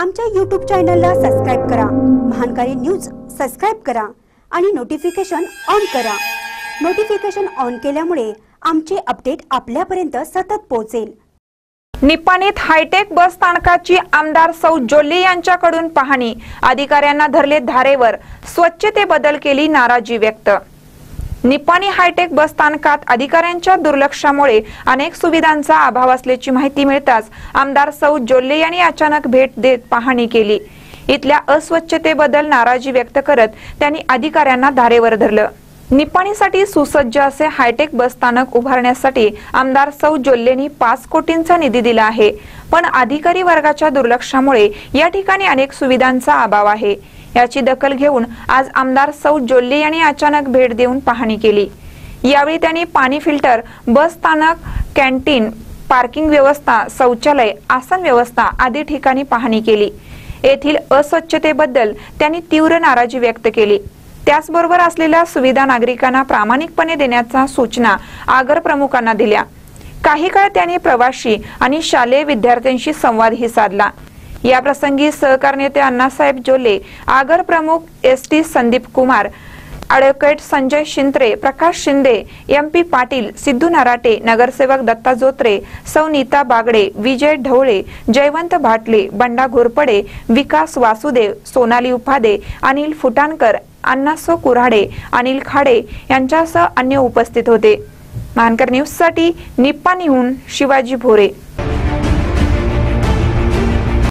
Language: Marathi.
आमच्या यूट्यूब चॅनलला सबस्क्राईब करा. महानकारी न्यूज सबस्क्राईब करा आणि नोटिफिकेशन ऑन करा. नोटिफिकेशन ऑन केल्यामुळे आमचे अपडेट आपल्यापर्यंत सतत पोहोचेल. निपाणीत हायटेक बस स्थानकाची आमदार सौ जोल्ले यांच्याकडून पाहणी. अधिकाऱ्यांना धरले धारेवर. स्वच्छतेबद्दल केली नाराजी व्यक्त. निपाणी हायटेक बस स्थानकात अधिकाऱ्यांच्या दुर्लक्षामुळे अनेक सुविधांचा अभाव असल्याची माहिती मिळताच आमदार सौ जोल्ले यांनी अचानक भेट देत पाहणी केली. इथल्या अस्वच्छतेबद्दल नाराजी व्यक्त करत त्यांनी अधिकाऱ्यांना धारेवर धरलं. निपाणीसाठी सुसज्ज असे हायटेक बस स्थानक उभारण्यासाठी आमदार सौ जोल्लेनी पाच कोटींचा निधी दिला आहे. पण अधिकारी वर्गाच्या दुर्लक्षामुळे या ठिकाणी अनेक सुविधांचा अभाव आहे. याची दखल घेऊन आज आमदार सौ जोल्ले यांनी अचानक भेट देऊन पाहणी केली. यावेळी त्यांनी पाणी फिल्टर बस स्थानक कॅन्टीन पार्किंग व्यवस्था शौचालय आसन व्यवस्था आदी ठिकाणी पाहणी केली. येथील अस्वच्छतेबद्दल त्यांनी तीव्र नाराजी व्यक्त केली. त्याचबरोबर असलेल्या सुविधा नागरिकांना प्रामाणिकपणे देण्याच्या सूचना आगर प्रमुखांना दिल्या. काही काळ त्यांनी प्रवाशी आणि शालेय विद्यार्थ्यांशी संवादही साधला. या प्रसंगी सहकार नेते अण्णासाहेब जोले आगर प्रमुख S T Sandeep Kumar advocate Sanjay Shintre Prakash Shinde M P Patil Siddhu Narate नगरसेवक दत्ता जोत्रे सौ नीता बागडे विजय ढवळे जयवंत भाटले बंडा घोरपडे विकास वासुदेव सोनाली उपादे अनिल फुटाणकर अण्णासो कुऱ्हाडे अनिल खाडे यांच्यासह अन्य उपस्थित होते. मानकर न्यूजसाठी निप्पाणीहून शिवाजी भोरे.